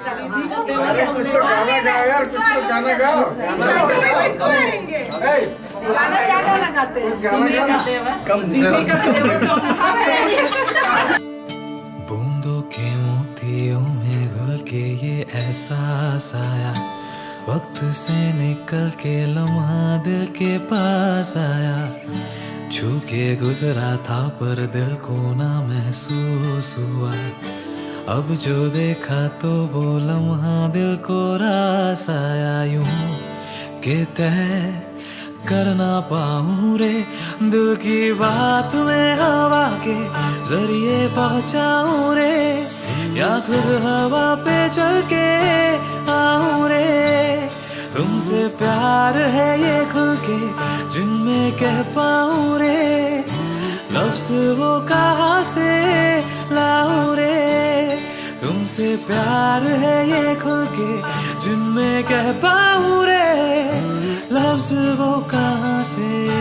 अरे कुछ तो गाना गाओ यार कुछ तो गाना गाओ गाना गाना क्या गाना गाते हैं बूंदों के मोतियों में घुल के ये एहसास आया। वक्त से निकल के लम्हा दिल के पास आया। छू के गुजरा था पर दिल को ना महसूस हुआ। अब जो देखा तो वो लम्हा दिल को रास आया यूँ के तह कर ना पाऊँ रे दिल की बात में हवा के ज़रिए पहुंचाऊं रे। या खुद हवा पे चल के आऊँ रे। तुमसे प्यार है ये खुल के जिनमें कह पाऊँ रे। लफ्ज वो कहा से लाऊं तुमसे प्यार है ये खुल के जिनमें कह पाऊ रे लफ्ज वो कहाँ से?